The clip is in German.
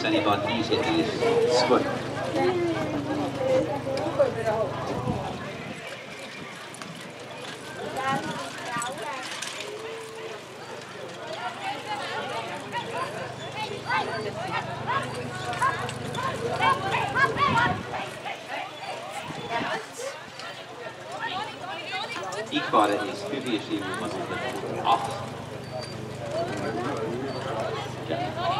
seine Partie ist jetzt zwei. Igbare ist für die Schienen, acht. Ja.